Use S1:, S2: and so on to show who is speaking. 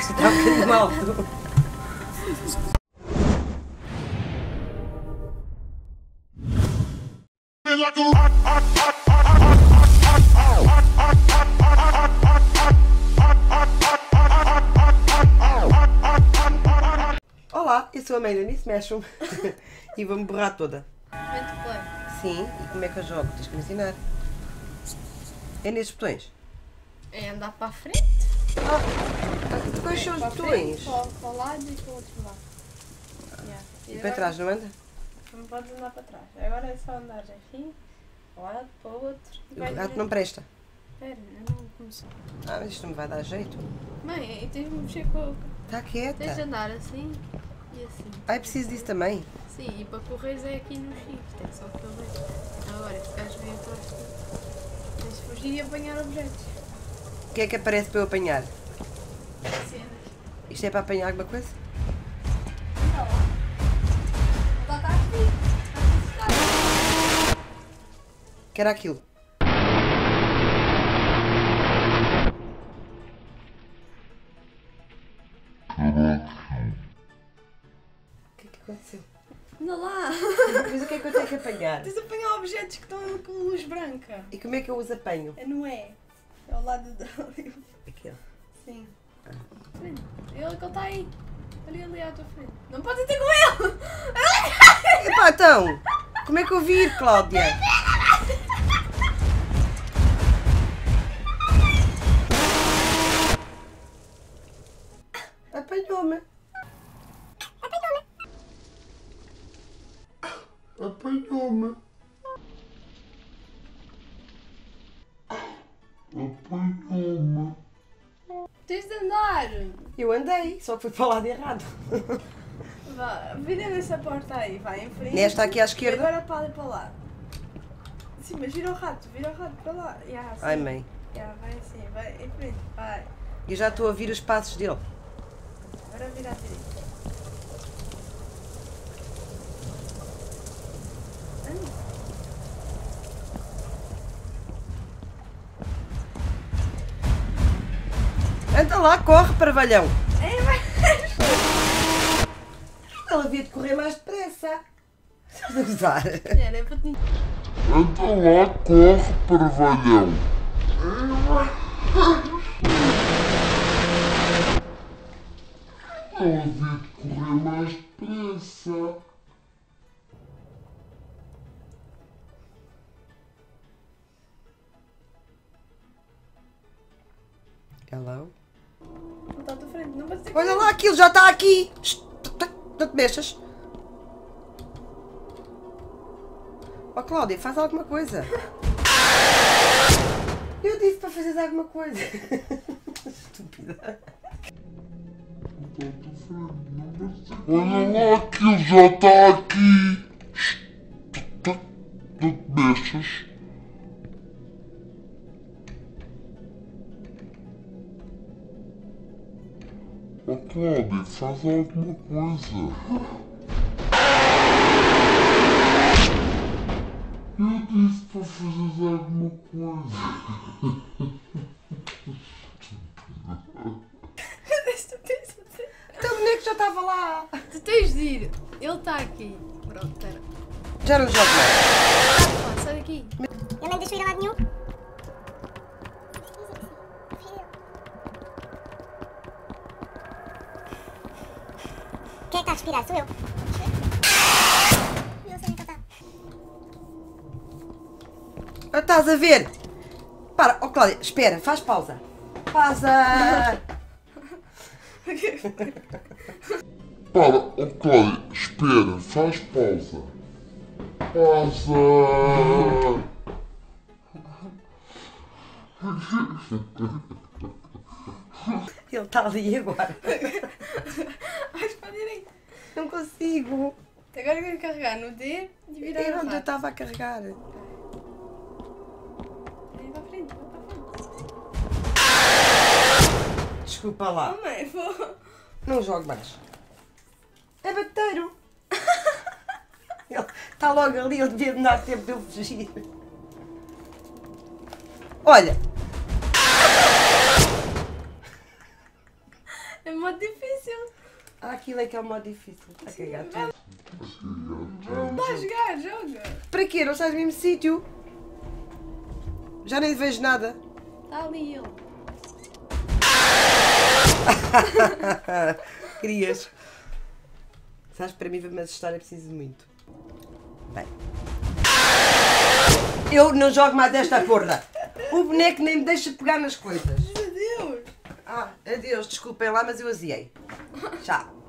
S1: Está um bocadinho alto. Olá, eu sou a Amélia, nisso mexam e vou-me borrar toda.
S2: Muito play.
S1: Sim, e como é que eu jogo? Tens que me ensinar. É nestes botões.
S2: É andar para a frente.
S1: Ah, quais são os
S2: para a frente,
S1: botões?
S2: Para, para o lado e para o outro lado. Yeah.
S1: E para
S2: agora
S1: trás, não anda?
S2: Não podes andar para trás. Agora é só andar assim, para um lado, para o outro.
S1: O gato não presta.
S2: Espera, eu não comecei.
S1: Ah, mas isto não me vai dar jeito.
S2: Mãe, e tens de mexer com a...
S1: Está
S2: Tens de
S1: quieta.
S2: andar assim e assim.
S1: Ah, é preciso disso também.
S2: Sim, e para correr é aqui no shift, é só correr. Agora, esse gajo vem atrás de ti. Tens de fugir e apanhar objetos.
S1: O que é que aparece para eu apanhar? Isto é para apanhar alguma coisa?
S2: Ela está aqui.
S1: Que era aquilo? O que é que aconteceu?
S2: Anda lá.
S1: Mas o que é que eu tenho que apanhar?
S2: Tens de apanhar objetos que estão com luz branca.
S1: E como é que eu os apanho?
S2: É no E. É ao lado dali.
S1: Aquilo.
S2: Sim. Frente. Ele que ele está aí. Ali, ali à tua frente. Não podes ter com ele!
S1: Epá, então! Como é que eu vi, Cláudia? Apanhou-me. Apanhou-me.
S3: Apanhou-me.
S1: Eu andei, só que fui para o lado errado.
S2: Vá, vira nessa porta aí, vai em frente.
S1: Nesta aqui à
S2: E
S1: esquerda?
S2: agora para ali para lá. Sim, mas vira o rato, vira o rato para lá. Yeah, assim.
S1: Ai, mãe.
S2: Yeah, vai assim, vai em frente, vai.
S1: Eu já estou a ouvir os passos dele.
S2: Agora vira à direita. Anda.
S1: Lá, corre, parvalhão.
S2: É, vai.
S1: Ela havia de correr mais depressa. Estás a gozar?
S2: Era é para te
S3: Anda lá, corre, parvalhão. Ela havia de correr mais depressa.
S1: Hello?
S2: Não
S1: Olha lá, aquilo já está aqui. Não te mexas. Ó Cláudia, faz alguma coisa. Eu disse para fazeres alguma coisa. Estúpida.
S3: Olha lá, aquilo já está aqui. Ó Cláudia, faz alguma coisa. Eu disse para fazer alguma coisa.
S1: Então o boneco já estava lá.
S2: Tu tens de ir. Ele está aqui. Pronto, espera.
S1: Já não jogo mais.
S2: Pá, Sai daqui.
S4: Eu não deixo ir a lado nenhum. Quem é que está a respirar? Sou eu. Eu sei onde ele está.
S1: Ah, Estás a ver? Para, ó Cláudia, espera, faz pausa. Pausa!
S3: Para, ó Cláudia, espera, faz pausa. Pausa!
S1: Ele está ali agora.
S2: Vais para a direita.
S1: Não consigo.
S2: Agora eu quero carregar no D e virar
S1: Era onde eu estava a carregar.
S2: Vai para a frente, vai para a frente.
S1: Desculpa lá.
S2: Oh mãe, vou.
S1: Não jogo mais. É bateiro. Ele está logo ali, ele devia me dar tempo de eu fugir. Olha,
S2: A modo difícil.
S1: Aquilo é que é o modo difícil. A cagar tudo.
S2: Está a jogar, joga.
S1: Para quê? Não estás no mesmo sítio? Já nem vejo nada.
S2: Está ali ele.
S1: Querias. Sabes, para mim, mas história é preciso muito. Bem. Eu não jogo mais desta porra. O boneco nem me deixa pegar nas coisas. Ah, adeus, desculpem lá, mas eu aziei. Tchau.